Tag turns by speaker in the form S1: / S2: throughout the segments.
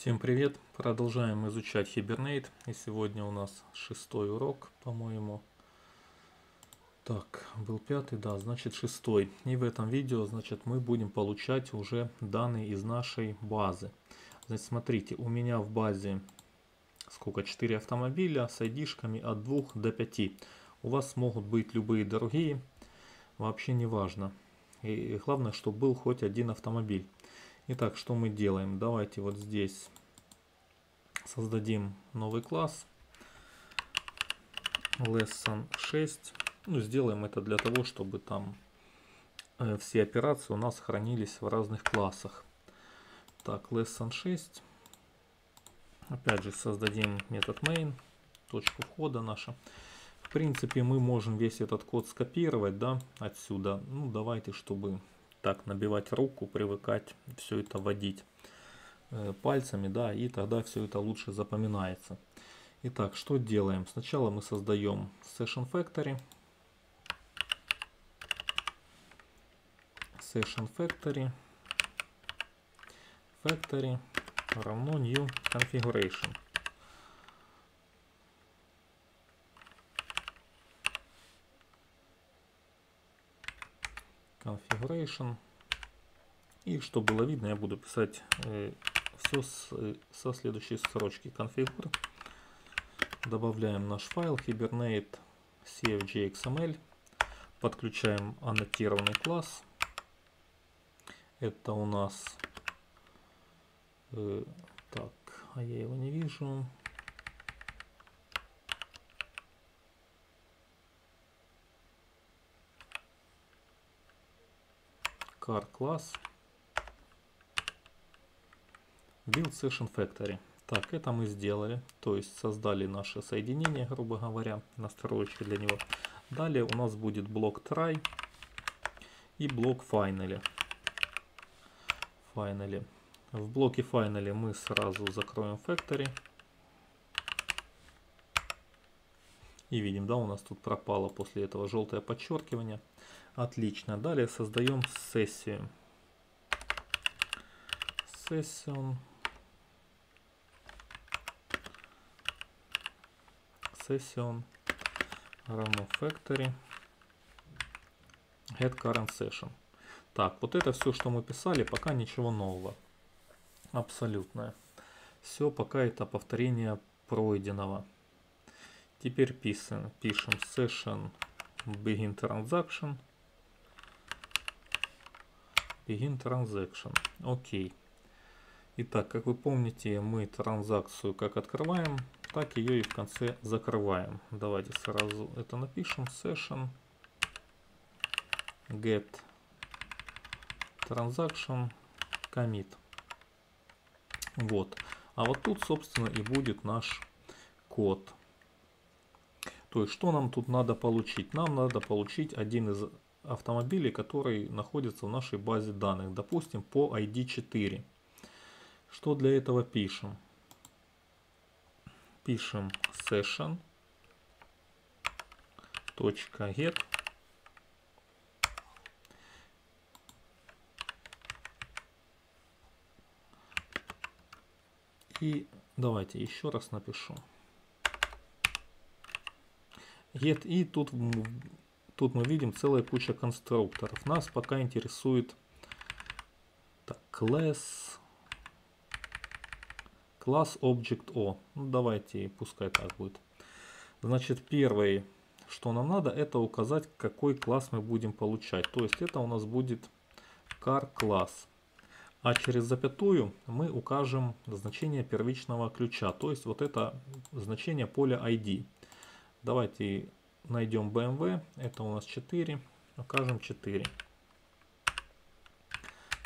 S1: Всем привет! Продолжаем изучать Hibernate. И сегодня у нас шестой урок, по-моему. Так, был пятый, да, значит шестой. И в этом видео, значит, мы будем получать уже данные из нашей базы. Значит, смотрите, у меня в базе сколько? 4 автомобиля с айдишками от 2 до 5. У вас могут быть любые другие, вообще не важно. И главное, чтобы был хоть один автомобиль. Итак, что мы делаем? Давайте вот здесь создадим новый класс. Lesson 6. Ну, сделаем это для того, чтобы там э, все операции у нас хранились в разных классах. Так, lesson 6. Опять же, создадим метод main, точку входа наша. В принципе, мы можем весь этот код скопировать, да, отсюда. Ну, давайте, чтобы так набивать руку, привыкать все это водить э, пальцами, да, и тогда все это лучше запоминается. Итак, что делаем? Сначала мы создаем Session Factory. Session Factory. Factory равно New Configuration. Configuration. И чтобы было видно, я буду писать э, все с, э, со следующей строчки configure. Добавляем наш файл hibernate cfg.xml. Подключаем аннотированный класс. Это у нас... Э, так, а я его не вижу. Car класс build session factory. Так, это мы сделали, то есть создали наше соединение, грубо говоря, настройки для него. Далее у нас будет блок try и блок finally. finally. В блоке finally мы сразу закроем factory. И видим, да, у нас тут пропало после этого желтое подчеркивание. Отлично. Далее создаем сессию. Session. Session равно factory get current session. Так, вот это все, что мы писали, пока ничего нового. Абсолютное. Все пока это повторение пройденного. Теперь пишем, пишем session begin transaction Begin Transaction. Окей. Итак, как вы помните, мы транзакцию как открываем, так ее и в конце закрываем. Давайте сразу это напишем. Session get transaction commit. Вот. А вот тут, собственно, и будет наш код. То есть, что нам тут надо получить? Нам надо получить один из автомобилей, который находится в нашей базе данных, допустим, по ID 4. Что для этого пишем? Пишем session .get И давайте еще раз напишу. Get и тут Тут мы видим целая куча конструкторов. Нас пока интересует так, class, класс Object O. Ну, давайте, пускай так будет. Значит, первое, что нам надо, это указать, какой класс мы будем получать. То есть это у нас будет car класс. А через запятую мы укажем значение первичного ключа. То есть вот это значение поля ID. Давайте найдем BMW, это у нас 4, укажем 4.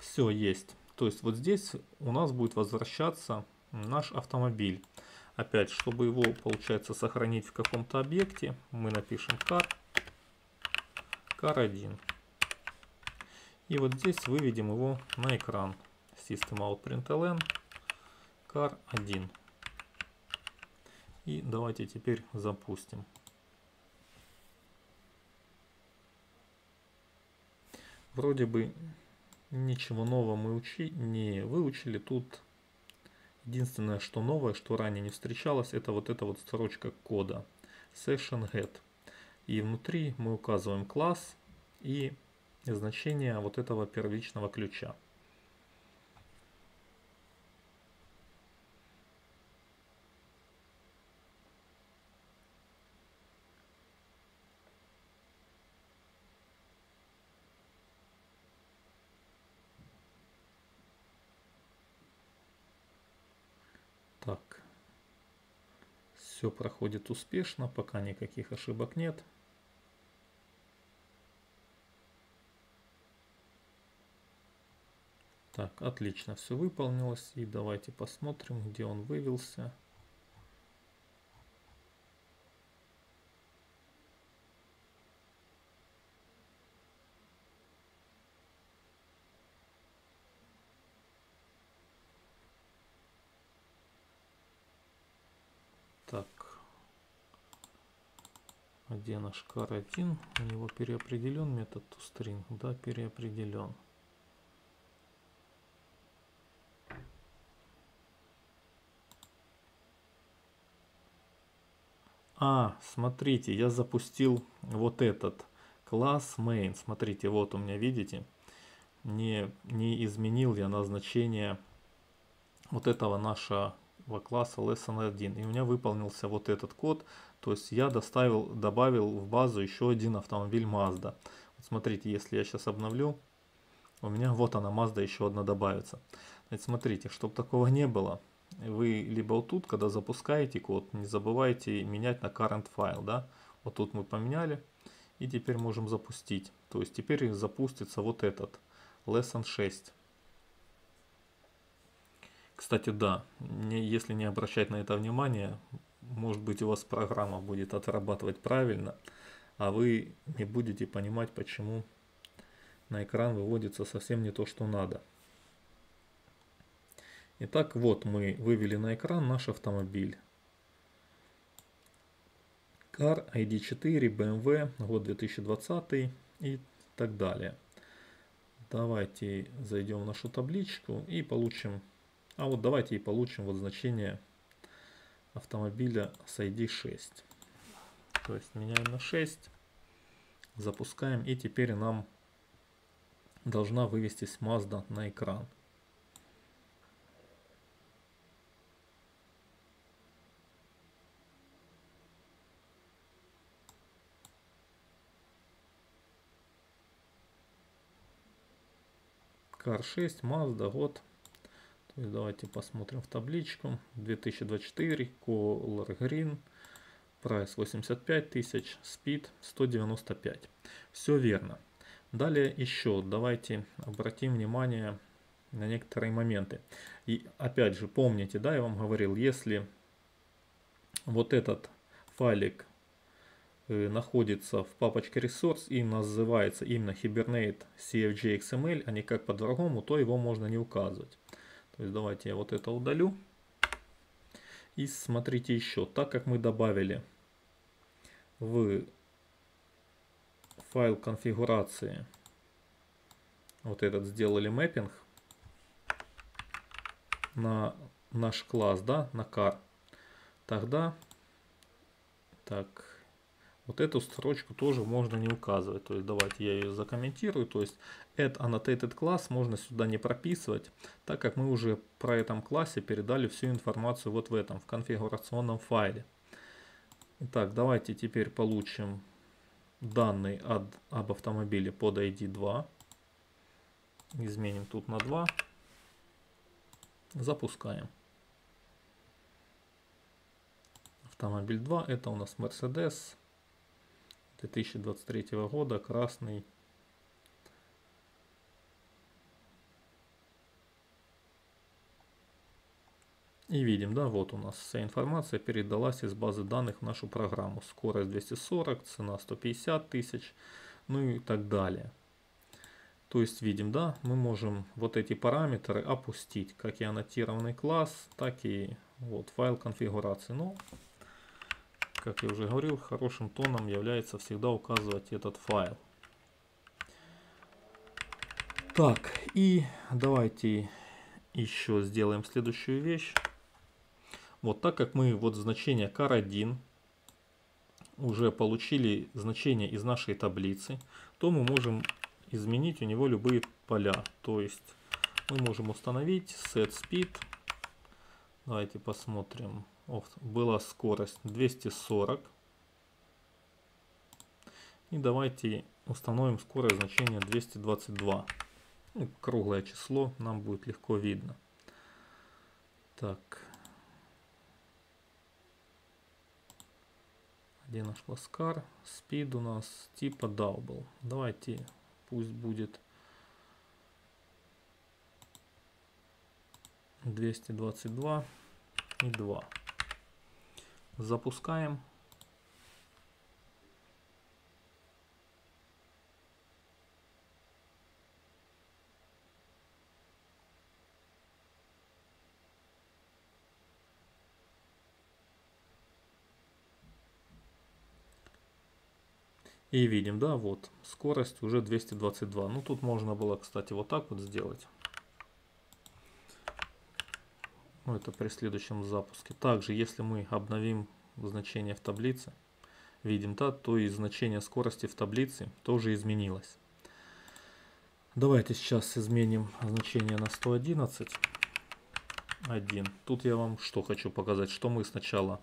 S1: Все есть. То есть вот здесь у нас будет возвращаться наш автомобиль. Опять, чтобы его, получается, сохранить в каком-то объекте, мы напишем car, car1. И вот здесь выведем его на экран. System out println car1. И давайте теперь запустим. Вроде бы ничего нового мы учи, не выучили. Тут Единственное, что новое, что ранее не встречалось, это вот эта вот строчка кода session get. И внутри мы указываем класс и значение вот этого первичного ключа. Так, все проходит успешно, пока никаких ошибок нет. Так, отлично, все выполнилось. И давайте посмотрим, где он вывелся. Так. А где наш car1? У него переопределен метод toString? Да, переопределен. А, смотрите, я запустил вот этот класс main. Смотрите, вот у меня, видите, не, не изменил я назначение вот этого нашего класса lesson1. И у меня выполнился вот этот код. То есть я доставил, добавил в базу еще один автомобиль Mazda. Вот смотрите, если я сейчас обновлю, у меня вот она Mazda еще одна добавится. Значит, смотрите, чтобы такого не было, вы либо вот тут, когда запускаете код, не забывайте менять на current file, да. Вот тут мы поменяли и теперь можем запустить. То есть теперь запустится вот этот lesson 6. Кстати, да, не, если не обращать на это внимание, может быть у вас программа будет отрабатывать правильно, а вы не будете понимать, почему на экран выводится совсем не то, что надо. Итак, вот мы вывели на экран наш автомобиль. Car ID4, BMW, год 2020 и так далее. Давайте зайдем в нашу табличку и получим, а вот давайте и получим вот значение автомобиля с ID 6. То есть меняем на 6, запускаем и теперь нам должна вывестись Mazda на экран. Car 6, Mazda, год. То есть давайте посмотрим в табличку. 2024, Color Green, прайс 85 тысяч, Speed 195. Все верно. Далее еще давайте обратим внимание на некоторые моменты. И опять же помните, да, я вам говорил, если вот этот файлик Э, находится в папочке Resource и называется именно Hibernate CFG XML, а не как по-другому, то его можно не указывать. То есть давайте я вот это удалю. И смотрите еще, так как мы добавили в файл конфигурации вот этот сделали мэппинг на наш класс, да, на car, тогда так вот эту строчку тоже можно не указывать. То есть давайте я ее закомментирую. То есть add annotated class можно сюда не прописывать, так как мы уже про этом классе передали всю информацию вот в этом, в конфигурационном файле. Итак, давайте теперь получим данные от, об автомобиле под ID 2. Изменим тут на 2. Запускаем. Автомобиль 2 это у нас Mercedes 2023 года, красный. И видим, да, вот у нас вся информация передалась из базы данных в нашу программу. Скорость 240, цена 150 тысяч, ну и так далее. То есть видим, да, мы можем вот эти параметры опустить, как и аннотированный класс, так и вот файл конфигурации. Но как я уже говорил, хорошим тоном является всегда указывать этот файл. Так, и давайте еще сделаем следующую вещь. Вот так как мы вот значение car1 уже получили значение из нашей таблицы, то мы можем изменить у него любые поля. То есть мы можем установить set speed. Давайте посмотрим. О, была скорость 240. И давайте установим скорость значения 222. Ну, круглое число нам будет легко видно. Так. Где наш ласкар? Speed у нас типа double. Давайте пусть будет 222 и 2. Запускаем. И видим, да, вот, скорость уже 222. Ну, тут можно было, кстати, вот так вот сделать. Ну, это при следующем запуске. Также, если мы обновим значение в таблице, видим, да, то и значение скорости в таблице тоже изменилось. Давайте сейчас изменим значение на 111. 1. Тут я вам что хочу показать, что мы сначала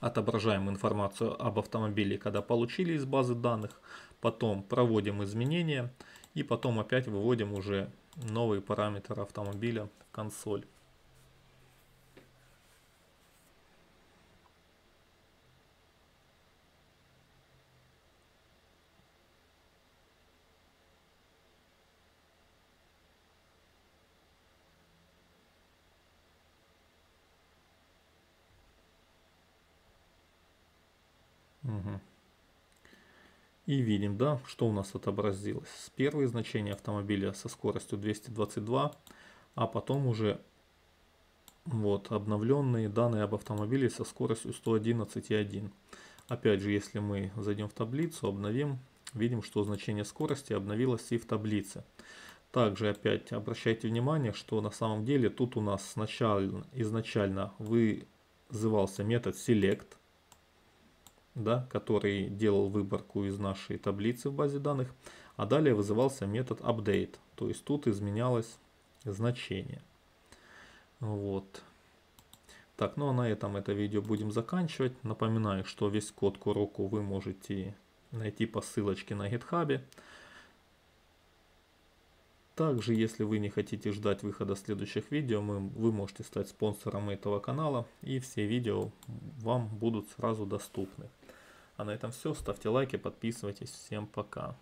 S1: отображаем информацию об автомобиле, когда получили из базы данных, потом проводим изменения и потом опять выводим уже новые параметры автомобиля в консоль. И видим, да, что у нас отобразилось. Первые значения автомобиля со скоростью 222, а потом уже вот обновленные данные об автомобиле со скоростью 111,1. Опять же, если мы зайдем в таблицу, обновим, видим, что значение скорости обновилось и в таблице. Также опять обращайте внимание, что на самом деле тут у нас изначально вызывался метод select, да, который делал выборку из нашей таблицы в базе данных, а далее вызывался метод update, то есть тут изменялось значение. Вот. Так, ну а на этом это видео будем заканчивать. Напоминаю, что весь код к уроку вы можете найти по ссылочке на GitHub. Также, если вы не хотите ждать выхода следующих видео, мы, вы можете стать спонсором этого канала, и все видео вам будут сразу доступны. А на этом все. Ставьте лайки, подписывайтесь. Всем пока.